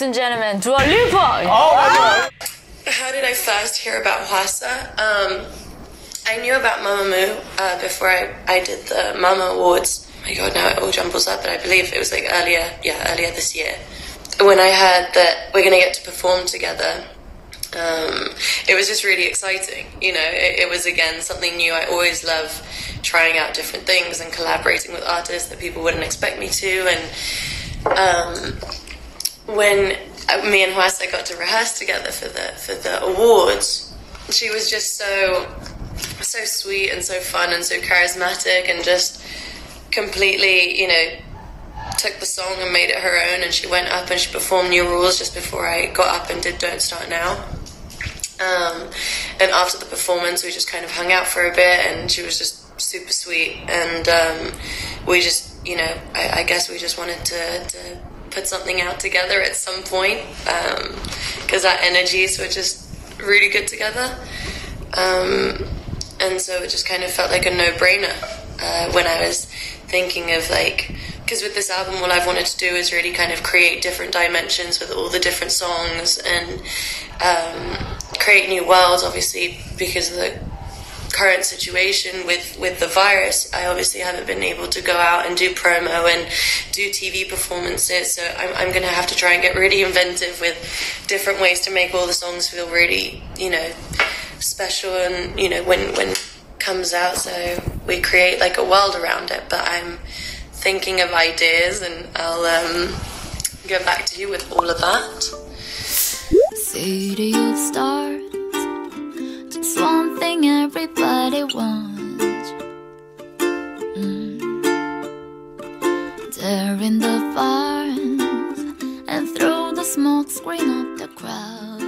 ladies and gentlemen, Dua Lipa. How did I first hear about Hwasa? Um, I knew about Mamamoo uh, before I, I did the Mama Awards. Oh my god, now it all jumbles up, but I believe it was like earlier, yeah, earlier this year. When I heard that we're gonna get to perform together, um, it was just really exciting. You know, it, it was again something new. I always love trying out different things and collaborating with artists that people wouldn't expect me to. And um, when uh, me and Hwasa got to rehearse together for the for the awards, she was just so so sweet and so fun and so charismatic and just completely, you know, took the song and made it her own and she went up and she performed new rules just before I got up and did Don't Start Now. Um, and after the performance, we just kind of hung out for a bit, and she was just super sweet. And um, we just, you know, I, I, guess we just wanted to, to, put something out together at some point because um, our energies were just really good together. Um, and so it just kind of felt like a no brainer uh, when I was thinking of like because with this album, what I've wanted to do is really kind of create different dimensions with all the different songs and um, create new worlds. Obviously, because of the current situation with with the virus, I obviously haven't been able to go out and do promo and do TV performances. So I'm I'm gonna have to try and get really inventive with different ways to make all the songs feel really, you know, special and you know when when comes out. So we create like a world around it. But I'm thinking of ideas, and I'll um, get back to you with all of that. City of stars, just one thing everybody wants. Mm. In the fires and through the smoke screen of the crowd.